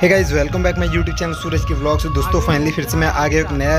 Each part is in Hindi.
Hey guys welcome back my YouTube channel Suraj की व्लॉग से दोस्तों फाइनली फिर से मैं आ गया एक नया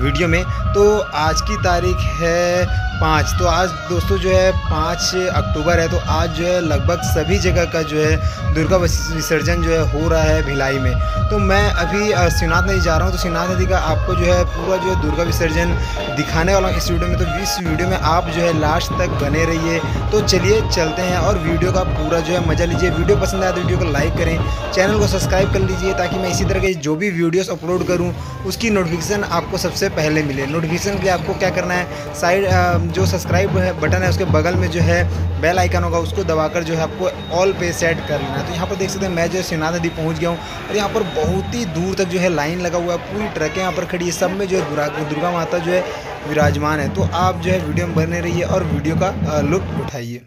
वीडियो में। तो आज की तारीख है पाँच। तो आज दोस्तों जो है पाँच अक्टूबर है तो आज जो है लगभग सभी जगह का जो है दुर्गा विसर्जन जो है हो रहा है भिलाई में। तो मैं अभी शिवनाथ नदी जा रहा हूँ तो शिवनाथ नदी का आपको जो है पूरा जो है दुर्गा विसर्जन दिखाने वाला हूँ इस वीडियो में। तो इस वीडियो में आप जो है लास्ट तक बने रहिए। तो चलिए चलते हैं और वीडियो का पूरा जो है मज़ा लीजिए। वीडियो पसंद आया तो वीडियो को लाइक करें चैनल को सब्सक्राइब कर लीजिए ताकि मैं इसी तरह के जो भी वीडियोस अपलोड करूँ, उसकी नोटिफिकेशन आपको सबसे पहले मिले। नोटिफिकेशन के लिए आपको क्या करना है? साइड जो सब्सक्राइब बटन है, उसके बगल में जो है बेल आइकन होगा, उसको दबाकर जो है आपको ऑल पे सेट कर लेना है। तो यहाँ पर देख सकते हैं, मैं जो है शिवनाथ नदी पहुँच गया हूँ और यहाँ पर बहुत ही दूर तक जो है लाइन लगा हुआ है, पूरी ट्रकें यहाँ पर खड़ी है। सब में जो है दुर्गा माता जो है विराजमान है। तो आप जो है वीडियो में बने रहिए और वीडियो का लुत्फ उठाइए।